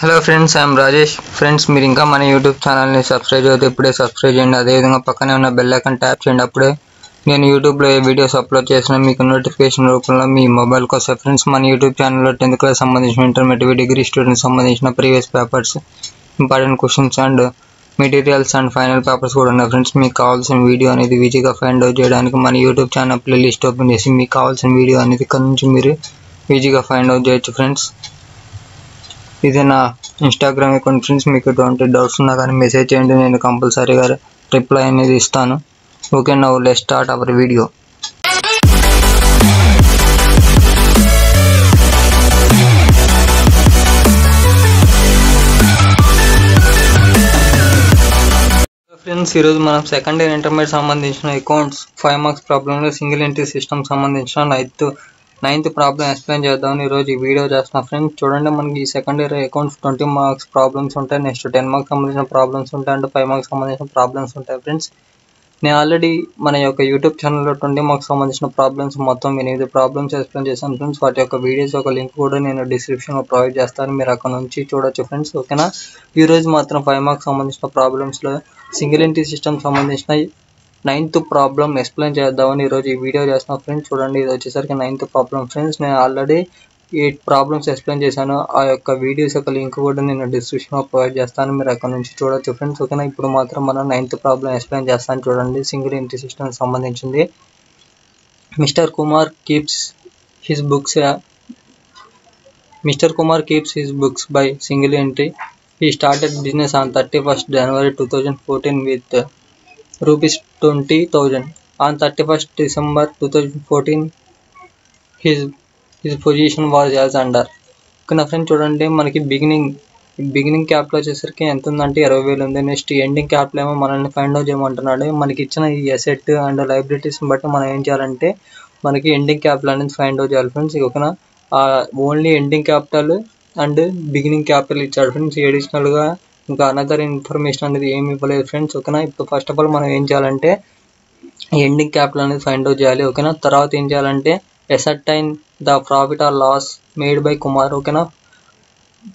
Hello friends I'm Rajesh friends మీరు ఇంకా మన యూట్యూబ్ ఛానల్ని సబ్స్క్రైబ్ అయితే ఇప్పుడే సబ్స్క్రైబ్ చేయండి. అదేవిధంగా పక్కనే ఉన్న బెల్ ఐకాన్ ట్యాప్ చేయండి. అప్పుడే నేను యూట్యూబ్లో ఏ వీడియోస్ అప్లోడ్ చేసినా మీకు నోటిఫికేషన్ రూపంలో మీ మొబైల్కి వస్తాయి ఫ్రెండ్స్ మన యూట్యూబ్ ఛానల్లో టెన్త్ క్లాస్ సంబంధించిన ఇంటర్మీడియట్ డిగ్రీ స్టూడెంట్స్ సంబంధించిన previous papers important questions and materials and final papers కూడా ఉన్నాయి. ఫ్రెండ్స్ మీకు కావాల్సిన వీడియో అనేది ఈజీగా ఫైండ్ అవుట్ చేయడానికి మన యూట్యూబ్ ఛానల్ ప్లేలిస్ట్ ఓపెన్ చేసి మీకు కావాల్సిన వీడియో అనేది ఇక్కడ నుంచి మీరు ఈజీగా ఫైండ్ అవుట్ చేయొచ్చు ఫ్రెండ్స్ ఇది నా ఇన్స్టాగ్రామ్ అకౌంట్ ఫ్రెండ్స్ మీకు ఎటువంటి డౌట్స్ ఉన్నా కానీ మెసేజ్ చేయండి. నేను కంపల్సరీగా రిప్లై అనేది ఇస్తాను. ఓకే నా let start our video friends ఈరోజు మనం సెకండ్ ఇయర్ ఇంటర్మీడియట్ సంబంధించిన అకౌంట్స్ ఫైవ్ మార్క్స్ ప్రాబ్లంలో సింగిల్ ఎంట్రీ సిస్టమ్ సంబంధించిన నైన్త్ నైన్త్ ప్రాబ్లం ఎక్స్ప్లెయిన్ చేద్దామని ఈరోజు ఈ వీడియో చేస్తున్నా. ఫ్రెండ్స్ చూడండి మనకి ఈ second year accounts twenty marks problems ఉంటాయి. నెక్స్ట్ టెన్ మార్క్స్ సంబంధించిన ప్రాబ్లమ్స్ ఉంటాయి అంటే ఫైవ్ మార్క్స్ సంబంధించిన ప్రాబ్లమ్స్ ఉంటాయి. ఫ్రెండ్స్ నేను ఆల్రెడీ మన యొక్క యూట్యూబ్ ఛానల్లో ట్వంటీ మార్క్స్ సంబంధించిన ప్రాబ్లమ్స్ మొత్తం ఎనిమిది ప్రాబ్లమ్స్ ఎక్స్ప్లెయిన్ చేశాను. ఫ్రెండ్స్ వాటి యొక్క వీడియోస్ ఒక లింక్ కూడా నేను డిస్క్రిప్షన్లో ప్రొవైడ్ చేస్తాను. మీరు అక్కడ నుంచి చూడొచ్చు ఫ్రెండ్స్ ఓకేనా ఈ రోజు మాత్రం ఫైవ్ మార్క్స్ సంబంధించిన ప్రాబ్లమ్స్లో సింగిల్ ఎంట్రీ సిస్టమ్ సంబంధించిన నైన్త్ ప్రాబ్లం ఎక్స్ప్లెయిన్ చేద్దామని ఈరోజు ఈ వీడియో చేస్తున్నా. ఫ్రెండ్స్ చూడండి ఇది వచ్చేసరికి నైన్త్ ప్రాబ్లం ఫ్రెండ్స్ నేను ఆల్రెడీ ఎయిట్ ప్రాబ్లమ్స్ ఎక్స్ప్లెయిన్ చేశాను. ఆ యొక్క వీడియోస్ యొక్క లింక్ కూడా నేను డిస్క్రిప్షన్లో ప్రొవైడ్ చేస్తాను. మీరు అక్కడ నుంచి చూడొచ్చు. ఫ్రెండ్స్ ఓకేనా? ఇప్పుడు మాత్రం మనం నైన్త్ ప్రాబ్లం ఎక్స్ప్లెయిన్ చేస్తాను చూడండి. సింగిల్ ఎంట్రీ సిస్టమ్ సంబంధించింది. Mister Kumar keeps his books mister Kumar keeps his books by single entry. He started business on thirty first January two thousand fourteen with rupees 20000 on 31st December 2014 his his position was as under. Under నా friend చూడండి మనకి beginning beginning క్యాప్లో వచ్చేసరికి ఎంత ఉందంటే ఇరవై వేలు ఉంది. Next ending క్యాప్లో ఏమో మనల్ని ఫైండ్ అవుట్ చేయమంటున్నాడు. మనకి ఇచ్చిన ఈ అసెట్ అండ్ లైబిలిటీస్ని బట్టి మనం ఏం చేయాలంటే మనకి ఎండింగ్ క్యాపిటల్ అనేది ఫైండ్ అవుట్ చేయాలి ఫ్రెండ్స్ ఓకేనా only ending capital and beginning capital ఇచ్చాడు ఫ్రెండ్స్ అడిషనల్గా ఇంకా అనదర్ ఇన్ఫర్మేషన్ అనేది ఏమి ఇవ్వలేదు ఫ్రెండ్స్ ఓకేనా ఇప్పుడు ఫస్ట్ ఆఫ్ ఆల్ మనం ఏం చేయాలంటే ఎండింగ్ క్యాపిటల్ అనేది ఫైండ్ అవుట్ చేయాలి ఓకేనా తర్వాత ఏం చేయాలంటే ascertain the profit or loss made by Kumar ఓకేనా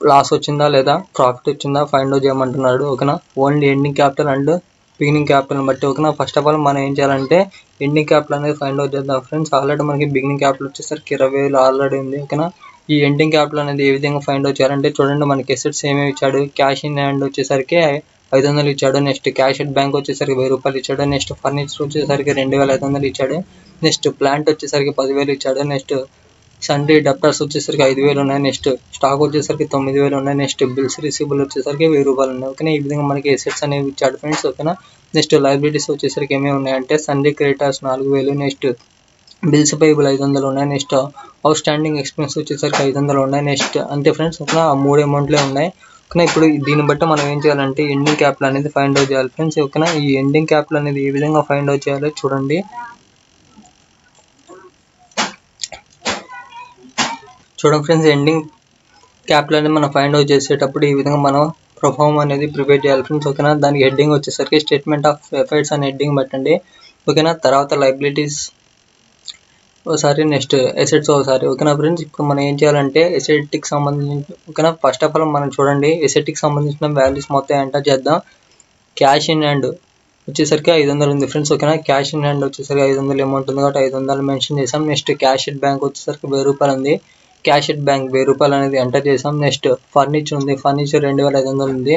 లాస్ వచ్చిందా లేదా? ప్రాఫిట్ వచ్చిందా? ఫైండ్ అవుట్ చేయమంటున్నాడు ఓకేనా only ending capital and beginning capital బట్టి ఓకేనా ఫస్ట్ ఆఫ్ ఆల్ మనం ఏం చేయాలంటే ఎండింగ్ క్యాపిటల్ అనేది ఫైండ్ అవుట్ చేద్దాం ఫ్రెండ్స్ ఆల్రెడీ మనకి బిగినింగ్ క్యాపిటల్ వచ్చేసరికి ఇరవై వేలు ఆల్రెడీ ఉంది ఓకేనా ఈ ఎండింగ్ క్యాపిటల్ అనేది ఏ విధంగా ఫైండ్ అవుట్ చేయాలంటే చూడండి మనకి ఎసెట్స్ ఏమేమి ఇచ్చాడు క్యాష్ ఇన్ హ్యాండ్ వచ్చేసరికి ఐదు వందలు ఇచ్చాడు నెక్స్ట్ క్యాష్ అట్ బ్యాంక్ వచ్చేసరికి వెయ్యి రూపాయలు ఇచ్చాడు నెక్స్ట్ ఫర్నిచర్ వచ్చేసరికి రెండు వేల ఐదు వందలు ఇచ్చాడు నెక్స్ట్ ప్లాంట్ వచ్చేసరికి పదివేలు ఇచ్చాడు నెక్స్ట్ సండే డెప్టర్స్ వచ్చేసరికి ఐదు వేలు ఉన్నాయి నెక్స్ట్ స్టాక్ వచ్చేసరికి తొమ్మిది వేలు ఉన్నాయి నెక్స్ట్ బిల్స్ రిసీబుల్ వచ్చేసరికి వెయ్యి రూపాయలు ఉన్నాయి. ఓకేనా? ఈ విధంగా మనకి ఎసెట్స్ అనేవి ఇచ్చాడు ఫ్రెండ్స్ ఓకేనా? నెక్స్ట్ లైబ్రరీస్ వచ్చేసరికి ఏమేమి ఉన్నాయంటే సండే క్రెడిటర్స్ నాలుగు వేలు నెక్స్ట్ బిల్స్ పేబుల్ ఐదు వందలు ఉన్నాయి నెక్స్ట్ అవుట్ స్టాండింగ్ ఎక్స్పెన్స్ వచ్చేసరికి ఐదు వందలు ఉన్నాయి నెక్స్ట్ అంతే ఫ్రెండ్స్ అట్లా ఆ మూడు అమౌంట్లే ఉన్నాయి. ఓకేనా ఇప్పుడు దీన్ని బట్టి మనం ఏం చేయాలంటే ఎండింగ్ క్యాపిటల్ అనేది ఫైండ్ అవుట్ చేయాలి ఫ్రెండ్స్ ఓకేనా ఈ ఎండింగ్ క్యాపిటల్ అనేది ఏ విధంగా ఫైండ్ అవుట్ చేయాలో చూడండి. చూడండి ఫ్రెండ్స్ ఎండింగ్ క్యాపిటల్ అనేది మనం ఫైండ్ అవుట్ చేసేటప్పుడు ఈ విధంగా మనం ప్రొఫామ్ అనేది ప్రిపేర్ చేయాలి ఫ్రెండ్స్ ఓకేనా దానికి హెడ్డింగ్ వచ్చేసరికి స్టేట్మెంట్ ఆఫ్ ఎఫైట్స్ అనే హెడ్డింగ్ పెట్టండి. ఓకేనా తర్వాత లైబిలిటీస్ ఒకసారి నెక్స్ట్ ఎసెట్స్ ఒకసారి. ఓకేనా ఫ్రెండ్స్? ఇప్పుడు మనం ఏం చేయాలంటే ఎసెట్కి సంబంధించి ఓకేనా? ఫస్ట్ ఆఫ్ ఆల్ మనం చూడండి. ఎసెట్కి సంబంధించిన వాల్యూస్ మొత్తం ఎంటర్ చేద్దాం. క్యాష్ ఇన్ హ్యాండ్ వచ్చేసరికి ఐదు వందలు ఉంది ఫ్రెండ్స్. ఓకేనా? క్యాష్ ఇన్ హ్యాండ్ వచ్చేసరికి ఐదు వందలు అమౌంట్ ఉంది కాబట్టి ఐదు వందలు మెన్షన్ చేసాం. నెక్స్ట్ క్యాష్ ఎట్ బ్యాంక్ వచ్చేసరికి వెయ్యి రూపాయలు ఉంది. క్యాష్ ఎట్ బ్యాంక్ వెయ్యి రూపాయలు అనేది ఎంటర్ చేసాం. నెక్స్ట్ ఫర్నిచర్ ఉంది. ఫర్నిచర్ రెండు వేల ఐదు వందలు ఉంది.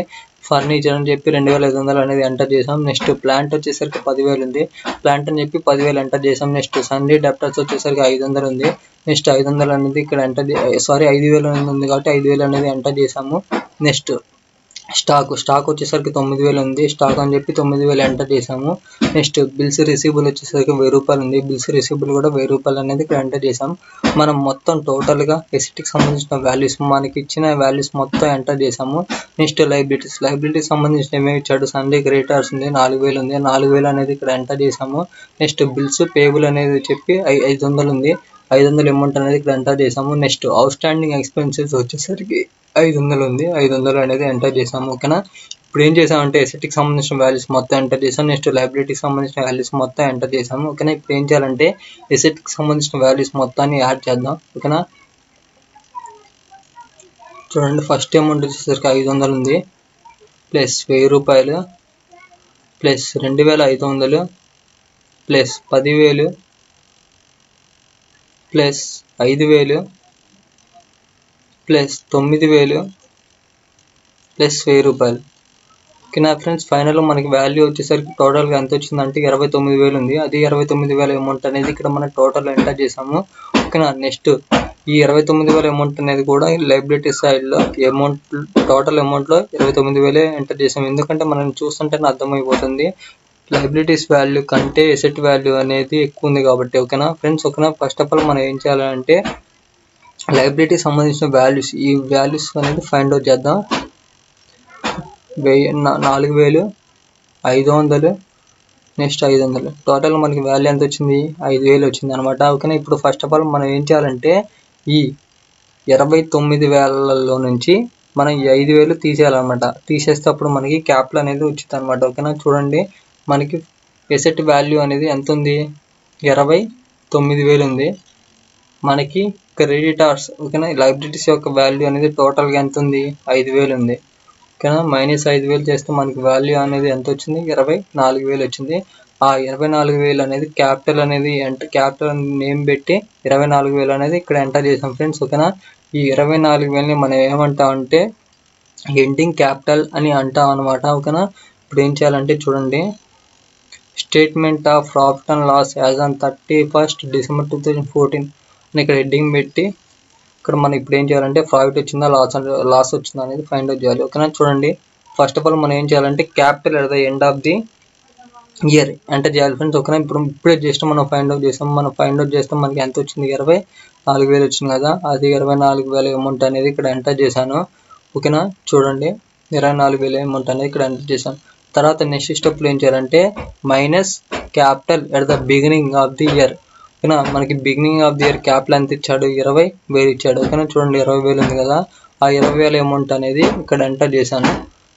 ఫర్నిచర్ అని చెప్పి రెండు వేల ఐదు వందలు అనేది ఎంటర్ చేసాం. నెక్స్ట్ ప్లాంట్ వచ్చేసరికి పదివేలు ఉంది. ప్లాంట్ అని చెప్పి పదివేలు ఎంటర్ చేసాం. నెక్స్ట్ సండే డెప్టర్స్ వచ్చేసరికి ఐదు వందలు ఉంది. నెక్స్ట్ ఐదు వందలు అనేది ఇక్కడ ఎంటర్ సారీ ఐదు వేలు అనేది ఉంది కాబట్టి ఐదు వేలు అనేది ఎంటర్ చేసాము. నెక్స్ట్ స్టాక్ స్టాక్ వచ్చేసరికి తొమ్మిది వేలు ఉంది. స్టాక్ అని చెప్పి తొమ్మిది వేలు ఎంటర్ చేసాము. నెక్స్ట్ బిల్స్ రిసీబుల్ వచ్చేసరికి వెయ్యి రూపాయలు ఉంది. బిల్స్ రిసీబుల్ కూడా వెయ్యి రూపాయలు అనేది ఇక్కడ ఎంటర్ చేసాం. మనం మొత్తం టోటల్గా ఎసిటీకి సంబంధించిన వాల్యూస్ మనకి ఇచ్చిన వాల్యూస్ మొత్తం ఎంటర్ చేసాము. నెక్స్ట్ లైబిలిటీస్ లైబిలిటీకి సంబంధించిన ఏమేమి ఇచ్చాడు? సండే క్రెడిటర్స్ ఉంది నాలుగు వేలు ఉంది. నాలుగు వేలు అనేది ఇక్కడ ఎంటర్ చేసాము. నెక్స్ట్ బిల్స్ పేబుల్ అనేది చెప్పి ఐదు వందలు ఉంది. ఐదు వందలు అమౌంట్ అనేది ఇక్కడ ఎంటర్ చేసాము. నెక్స్ట్ అవుట్ స్టాండింగ్ ఎక్స్పెన్సెస్ వచ్చేసరికి ఐదు వందలు ఉంది. ఐదు వందలు అనేది ఎంటర్ చేసాము. ఓకేనా ఇప్పుడు ఏం చేసామంటే ఎసెట్కి సంబంధించిన వాల్యూస్ మొత్తం ఎంటర్ చేసాం. నెక్స్ట్ లైబిలిటీకి సంబంధించిన వాల్యూస్ మొత్తం ఎంటర్ చేసాము. ఓకేనా ఇప్పుడు ఏం చేయాలంటే ఎసెట్కి సంబంధించిన వాల్యూస్ మొత్తాన్ని యాడ్ చేద్దాం. ఓకేనా చూడండి ఫస్ట్ అమౌంట్ వచ్చేసరికి ఐదు వందలు ఉంది. ప్లస్ వెయ్యి రూపాయలు. ప్లస్ రెండు వేల ఐదు వందలు. ప్లస్ పదివేలు. ప్లస్ ఐదు వేలు ప్లస్ తొమ్మిది వేలు ప్లస్ వెయ్యి రూపాయలు. ఓకేనా ఫ్రెండ్స్ ఫైనల్ మనకి వాల్యూ వచ్చేసరికి టోటల్గా ఎంత వచ్చిందంటే ఇరవై తొమ్మిది వేలు ఉంది. అది ఇరవై తొమ్మిది వేల అమౌంట్ అనేది ఇక్కడ మనం టోటల్ ఎంటర్ చేసాము. ఓకేనా నెక్స్ట్ ఈ ఇరవై తొమ్మిది వేల అమౌంట్ అనేది కూడా లైబిలిటీ సైడ్లో అమౌంట్ టోటల్ అమౌంట్లో ఇరవై తొమ్మిది వేలే ఎంటర్ చేసాము. ఎందుకంటే మనం చూస్తుంటేనే అర్థమైపోతుంది. లైబిలిటీస్ వాల్యూ కంటే ఎసెట్ వాల్యూ అనేది ఎక్కువ ఉంది కాబట్టి ఓకేనా ఫ్రెండ్స్ ఓకేనా ఫస్ట్ ఆఫ్ ఆల్ మనం ఏం చేయాలంటే లైబిలిటీ సంబంధించిన వాల్యూస్ ఈ వాల్యూస్ అనేది ఫైండ్ అవుట్ చేద్దాం. వెయ్యి నాలుగు వేలు ఐదు వందలు నెక్స్ట్ ఐదు వందలు. టోటల్ మనకి వాల్యూ ఎంత వచ్చింది? ఐదు వేలు వచ్చింది అనమాట ఓకేనా ఇప్పుడు ఫస్ట్ ఆఫ్ ఆల్ మనం ఏం చేయాలంటే ఈ ఇరవై తొమ్మిది వేలలో నుంచి మనం ఈ ఐదు వేలు తీసేయాలన్నమాట. తీసేస్తే అప్పుడు మనకి క్యాపిటల్ అనేది వచ్చింది అనమాట ఓకేనా చూడండి. మనకి ఎసెట్ వాల్యూ అనేది ఎంత ఉంది ఇరవై తొమ్మిది వేలు ఉంది. మనకి క్రెడిటార్స్ ఓకేనా? లైబ్రరీస్ యొక్క వాల్యూ అనేది టోటల్గా ఎంత ఉంది ఐదు వేలు ఉంది. ఓకేనా? మైనస్ ఐదు వేలు చేస్తే మనకి వాల్యూ అనేది ఎంత వచ్చింది? ఇరవై నాలుగు వేలు వచ్చింది. ఆ ఇరవై నాలుగు వేలు అనేది క్యాపిటల్ అనేది ఎంటర్ క్యాపిటల్ నేమ్ పెట్టి ఇరవై నాలుగు వేలు అనేది ఇక్కడ ఎంటర్ చేసాం ఫ్రెండ్స్ ఓకేనా? ఈ ఇరవై నాలుగు వేలని మనం ఏమంటాం అంటే ఎండింగ్ క్యాపిటల్ అని అంటాం అనమాట ఓకేనా? ఇప్పుడు ఏం చేయాలంటే చూడండి. Statement of profit and loss as on thirty first December two thousand fourteen అని ఇక్కడ హెడ్డింగ్ పెట్టి ఇక్కడ మనం ఇప్పుడు ఏం చేయాలంటే ప్రాఫిట్ వచ్చిందా లాస్ లాస్ వచ్చిందా అనేది ఫైండ్ అవుట్ చేయాలి. ఓకేనా? చూడండి. ఫస్ట్ ఆఫ్ ఆల్ మనం ఏం చేయాలంటే capital at the end of the year enter చేయాలి ఫ్రెండ్స్ ఓకేనా? ఇప్పుడు ఇప్పుడే జస్ట్ మనం ఫైండ్ అవుట్ చేస్తాం మనం ఫైండ్ అవుట్ చేస్తే మనకి ఎంత వచ్చింది? ఇరవై నాలుగు వేలు వచ్చింది కదా? అది ఇరవై నాలుగు వేల అమౌంట్ అనేది ఇక్కడ ఎంటర్ చేశాను. ఓకేనా? చూడండి. ఇరవై నాలుగు వేల అమౌంట్ అనేది ఇక్కడ ఎంటర్ చేశాను. తర్వాత నెక్స్ట్ స్టెప్లో ఏం చేయాలంటే minus capital at the beginning of the year ఓకేనా? మనకి beginning of the year capital ఎంత ఇచ్చాడు? ఇరవై వేలు ఇచ్చాడు. ఓకేనా? చూడండి ఇరవై వేలు ఉంది కదా. ఆ ఇరవై వేల అమౌంట్ అనేది ఇక్కడ ఎంటర్ చేశాను.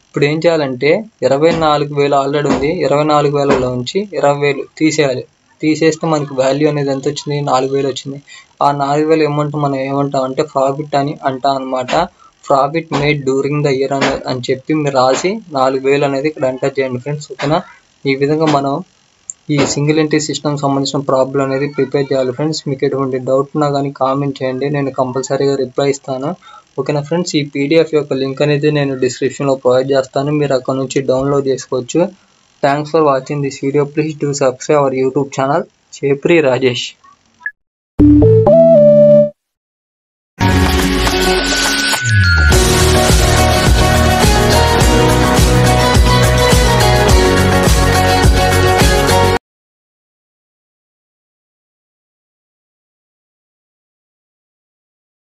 ఇప్పుడు ఏం చేయాలంటే ఇరవై నాలుగు వేలు ఆల్రెడీ ఉంది. ఇరవై నాలుగు వేలలో ఉంచి ఇరవై వేలు తీసేయాలి. తీసేస్తే మనకి వాల్యూ అనేది ఎంత వచ్చింది? నాలుగు వేలు వచ్చింది. ఆ నాలుగు వేల అమౌంట్ మనం ఏమంటాం అంటే ప్రాఫిట్ అని అంటాం అనమాట profit made during the year అని అని చెప్పి మీరు రాసి నాలుగు వేలు అనేది ఇక్కడ ఎంటర్ చేయండి ఫ్రెండ్స్ ఓకేనా ఈ విధంగా మనం ఈ సింగిల్ ఎంట్రీ సిస్టమ్ సంబంధించిన ప్రాబ్లం అనేది ప్రిపేర్ చేయాలి ఫ్రెండ్స్ మీకు ఎటువంటి డౌట్ ఉన్నా కానీ కామెంట్ చేయండి. నేను కంపల్సరీగా రిప్లై ఇస్తాను. ఓకేనా ఫ్రెండ్స్ ఈ పీడిఎఫ్ యొక్క లింక్ అనేది నేను డిస్క్రిప్షన్లో ప్రొవైడ్ చేస్తాను. మీరు అక్కడ నుంచి డౌన్లోడ్ చేసుకోవచ్చు. Thanks for watching this video please do subscribe our YouTube channel చేప్రి Rajesh